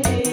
give you.